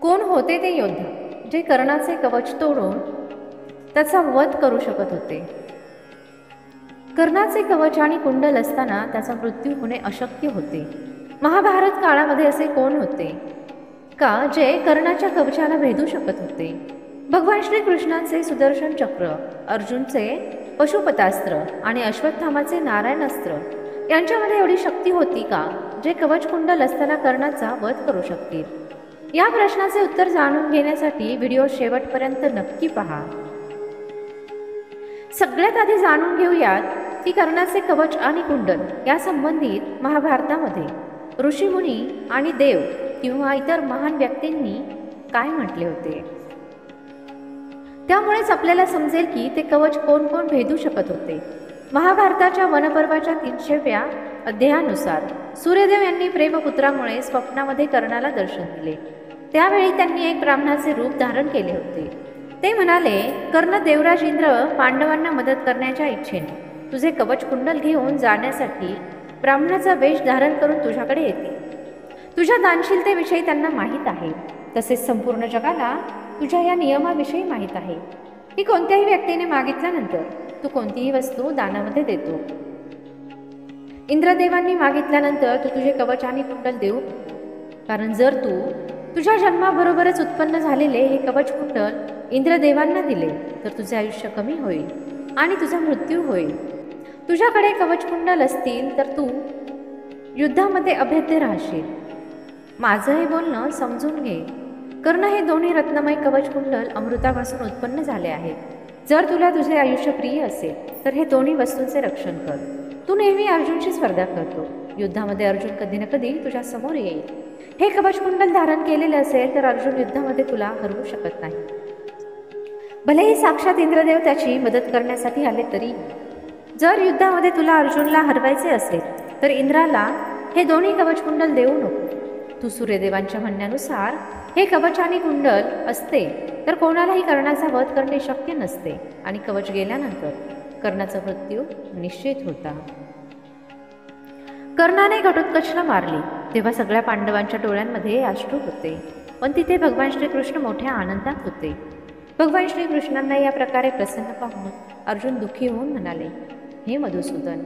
कोण होते ते योद्धा? जे कर्णाचे कवच तोडून त्याचा वध करू शकत होते. कर्णाचे कवच आणि कुंडल असताना त्याचा मृत्यू होणे अशक्य होते. महाभारत काळामध्ये असे कोण होते? का जे कर्णाच्या कवचाला भेदू शकत होते? भगवान श्रीकृष्णांचे सुदर्शन चक्र अर्जुनचे पशुपतास्त्र आणि अश्वत्थामाचे नारायणास्त्र यांच्यामध्ये एवढी शक्ती होती का? जे कवच कुंडल असताना कर्णाचा वध करू शकतील. या प्रश्नाचे उत्तर जाणून घेण्यासाठी व्हिडिओ शेवटपर्यंत नक्की पहा. सगळ्यात आधी जाणून घेऊयात की कर्णाचे कवच आणि कुंडल या संबंधित महाभारतामध्ये ऋषीमुनी आणि देव किंवा इतर महान व्यक्तींनी काय म्हटले होते? त्यामुळेच आपल्याला समजेल की ते कवच कोण कोण भेदू शकत होते. महाभारताच्या वनपर्वाच्या तीनशेव्या अध्यायानुसार सूर्यदेव यांनी प्रेमपुत्रामुळे स्वप्नामध्ये कर्णाला दर्शन दिले. त्यावेळी त्यांनी एक ब्राह्मणाचे रूप धारण केले होते. ते म्हणाले कर्ण देवराज इंद्र पांडवांना मदत करण्याच्या इच्छेने तुझे कवच कुंडल घेऊन जाण्यासाठी ब्राह्मणाचा वेश धारण करून तुझ्याकडे येते. तुझ्या दानशीलतेविषयी त्यांना माहीत आहे. तसेच संपूर्ण जगाला तुझ्या या नियमाविषयी माहीत आहे. की कोणत्याही व्यक्तीने मागितल्यानंतर तू कोणतीही वस्तू दानामध्ये देतो. इंद्रदेवांनी मागितल्यानंतर तू तुझे कवच आणि कुंडल देऊ? कारण जर तू तुझ्या जन्माबरोबरच उत्पन्न झालेले हे कवच कुंडल इंद्रदेवांना दिले तर तुझे आयुष्य कमी होईल आणि तुझा मृत्यू होईल. तुझ्याकडे कवच कुंडल असतील तर तू युद्धामध्ये अभेद्य राहशील. माझं हे बोलणं समजून घे. कर्ण हे दोन्ही रत्नमय कवच कुंडल अमृतापासून उत्पन्न झाले आहे जर तुला तुझे आयुष्य प्रिय असेल तर हे दोन्ही वस्तूंचे रक्षण कर. तू नेहमी अर्जुनशी स्पर्धा करतो. युद्धामध्ये अर्जुन कधी ना कधी तुझ्या समोर येईल. हे कवचकुंडल धारण केलेले असेल तर अर्जुन युद्धामध्ये तुला हरवू शकत नाही. भलेही साक्षात इंद्रदेव त्याची मदत करण्यासाठी आले तरी जर युद्धामध्ये तुला अर्जुनला हरवायचे असेल तर इंद्राला हे दोन्ही कवचकुंडल देऊ नको. तू सूर्यदेवांच्या म्हणण्यानुसार हे कवच आणि कुंडल असते तर कोणालाही कर्णाचा वध करणे शक्य नसते आणि कवच गेल्यानंतर कर्णाचा मृत्यू निश्चित होता. कर्णाने घटोत्कचला मारली. तेव्हा सगळ्या पांडवांच्या डोळ्यांमध्ये अश्रू होते. पण तिथे भगवान श्रीकृष्ण मोठ्या आनंदात होते. भगवान श्रीकृष्णांना या प्रकारे प्रसन्न पाहून अर्जुन दुःखी होऊन म्हणाले हे मधुसूदन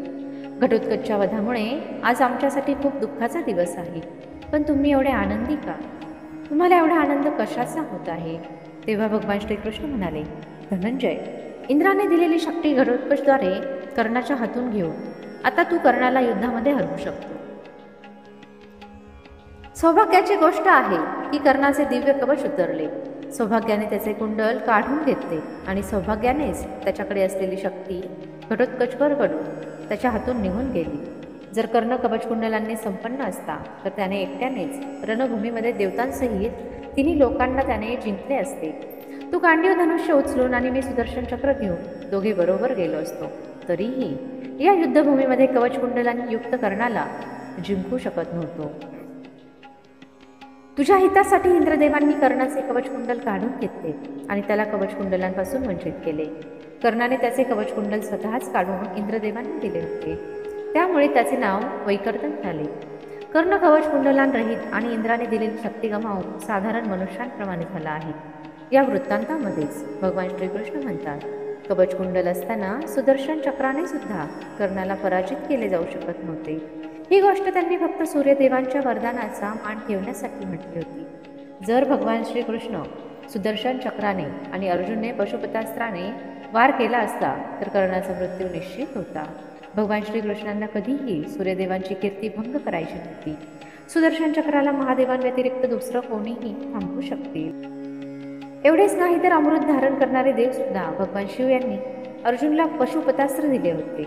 घटोत्कचच्या वधामुळे आज आमच्यासाठी खूप दुःखाचा दिवस आहे. पण तुम्ही एवढे आनंदी का? तुम्हाला एवढा आनंद कशाचा होत आहे? तेव्हा भगवान श्रीकृष्ण म्हणाले धनंजय इंद्राने दिलेली शक्ती घटोत्कचद्वारे कर्णाच्या हातून घेऊ. आता तू कर्णाला युद्धामध्ये हरवू शकतो. सौभाग्याची गोष्ट आहे की कर्णाचे दिव्य कवच उतरले. सौभाग्याने त्याचे कुंडल काढून घेतले आणि सौभाग्यानेच त्याच्याकडे असलेली शक्ती घटोत्कचवर घडून त्याच्या हातून निघून गेली. जर कर्ण कवच कुंडलांनी संपन्न असता तर त्याने एकट्यानेच रणभूमीमध्ये देवतांसहित तिन्ही लोकांना त्याने जिंकले असते. तू गांडीव धनुष्य उचलून आणि मी सुदर्शन चक्र घेऊन दोघे बरोबर गेलो असतो. तरीही या युद्धभूमीमध्ये कवचकुंडलांनी युक्त कर्णाला जिंकू शकत नव्हतो. तुझ्या हितासाठी इंद्रदेवांनी कर्णाचे कवचकुंडल काढून घेतले आणि त्याला कवचकुंडलांपासून वंचित केले. कर्णाने त्याचे कवचकुंडल स्वतःच काढून इंद्रदेवांनी दिले होते. त्यामुळे त्याचे नाव वैकर्तन झाले. कर्ण कवचकुंडलांरहित आणि इंद्राने दिलेली शक्ती गमावून साधारण मनुष्यांप्रमाणे झाला आहे. या वृत्तांतामध्येच भगवान श्रीकृष्ण म्हणतात कवच कुंडल असताना सुदर्शन चक्राने सुद्धा कर्णाला पराजित केले जाऊ शकत नव्हते. ही गोष्ट त्यांनी फक्त सूर्यदेवांच्या वरदानाचा मान ठेवण्यासाठी म्हटली होती. जर भगवान श्रीकृष्ण सुदर्शन चक्राने आणि अर्जुनने पशुपतास्त्राने वार केला असता तर कर्णाचा मृत्यू निश्चित होता. भगवान श्रीकृष्णांना कधीही सूर्यदेवांची कीर्ती भंग करायची नव्हती. सुदर्शन चक्राला महादेवांव्यतिरिक्त दुसरं कोणीही थांबू शकतील एवढेच नाही तर अमृत धारण करणारे देवसुद्धा भगवान शिव यांनी अर्जुनला पशुपतास्त्र दिले होते.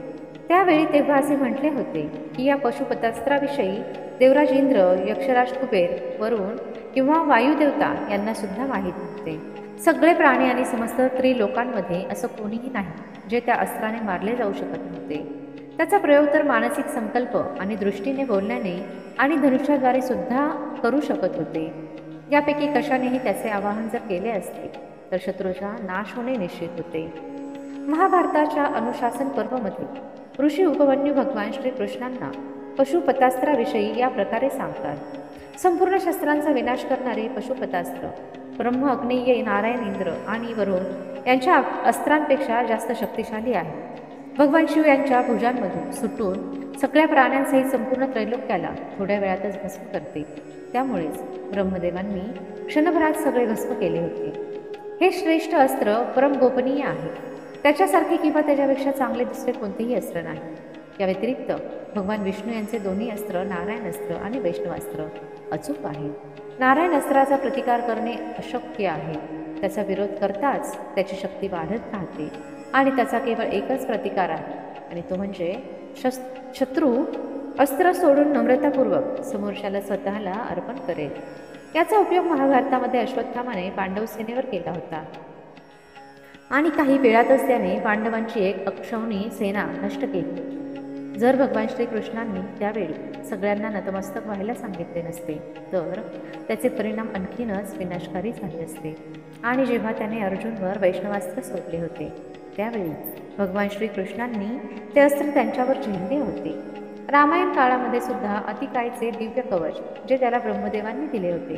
त्यावेळी तेव्हा असे म्हटले होते की या पशुपतास्त्राविषयी देवराज इंद्र यक्षराज कुबेर वरुण किंवा वायुदेवता यांना सुद्धा माहीत नव्हते. सगळे प्राणी आणि समस्त त्रिलोकांमध्ये असं कोणीही नाही जे त्या अस्त्राने मारले जाऊ शकत नव्हते. त्याचा प्रयोग तर मानसिक संकल्प आणि दृष्टीने बोलण्याने आणि धनुष्याद्वारे सुद्धा करू शकत होते. यापैकी कशानेही त्याचे आवाहन जर केले असते तर शत्रूचा नाश होणे निश्चित होते. महाभारताच्या अनुशासन पर्वमध्ये ऋषी उपमन्यू भगवान श्रीकृष्णांना पशुपतास्त्राविषयी या प्रकारे सांगतात. संपूर्ण शस्त्रांचा विनाश करणारे पशुपतास्त्र ब्रह्म अग्नेय नारायण इंद्र आणि वरुण यांच्या अस्त्रांपेक्षा जास्त शक्तिशाली आहे भगवान शिव यांच्या भुजांमधून सुटून सगळ्या प्राण्यांसहित संपूर्ण त्रैलोक्याला थोड्या वेळातच भस्म करते. त्यामुळेच ब्रह्मदेवांनी क्षणभरात सगळे भस्म केले होते. हे श्रेष्ठ अस्त्र परम गोपनीय आहे. त्याच्यासारखे किंवा त्याच्यापेक्षा चांगले दुसरे कोणतेही अस्त्र नाही. या व्यतिरिक्त भगवान विष्णू यांचे दोन्ही अस्त्र नारायण अस्त्र आणि वैष्णवास्त्र अचूक आहे नारायण अस्त्राचा प्रतिकार करणे अशक्य आहे. त्याचा विरोध करताच त्याची शक्ती वाढत राहते. आणि त्याचा केवळ एकच प्रतिकार आहे. आणि तो म्हणजे शस् शत्रू अस्त्र सोडून नम्रतापूर्वक समोरच्याला स्वतःला अर्पण करेल. याचा उपयोग महाभारतामध्ये अश्वत्थामाने पांडव सेनेवर केला होता. आणि काही वेळातच त्याने पांडवांची एक अक्षौणी सेना नष्ट केली. जर भगवान श्रीकृष्णांनी त्यावेळी सगळ्यांना नतमस्तक व्हायला सांगितले नसते तर त्याचे परिणाम आणखीनच विनाशकारी झाले असते. आणि जेव्हा त्याने अर्जुनवर वैष्णवास्त्र सोडले होते त्यावेळी भगवान श्रीकृष्णांनी ते अस्त्र त्यांच्यावर झेलले होते. रामायण काळामध्ये सुद्धा अतिकायचे दिव्य कवच जे त्याला ब्रह्मदेवांनी दिले होते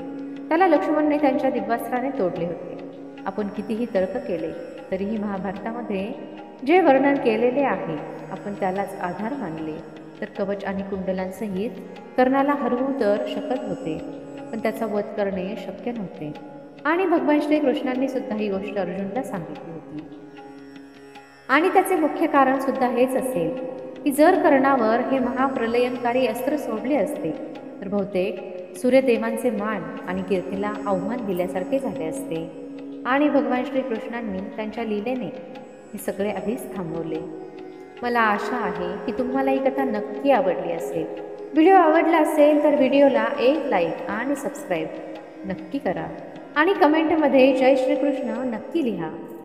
त्याला लक्ष्मणने त्यांच्या दिव्यास्त्राने तोडले होते. आपण कितीही तर्क केले तरीही महाभारतामध्ये जे वर्णन केलेले आहे आपण त्यालाच आधार मानले. तर कवच आणि कुंडलांसहित कर्णाला हरवू तर शकत होते पण त्याचा वध करणे शक्य नव्हते. आणि भगवान श्रीकृष्णांनी सुद्धा ही गोष्ट अर्जुनला सांगितली होती. आणि त्याचे मुख्य कारण सुद्धा हेच असेल की जर कर्णावर हे महाप्रलयनकारी अस्त्र सोडले असते तर बहुतेक सूर्यदेवांचे मान आणि कीर्तीला आव्हान दिल्यासारखे झाले असते. आणि भगवान श्रीकृष्णांनी त्यांच्या लीलेने हे सगळे आधीच थांबवले. मला आशा आहे की तुम्हाला ही कथा नक्की आवडली असेल. व्हिडिओ आवडला असेल तर व्हिडिओला एक लाईक आणि सबस्क्राईब नक्की करा. आणि कमेंटमध्ये जय श्रीकृष्ण नक्की लिहा.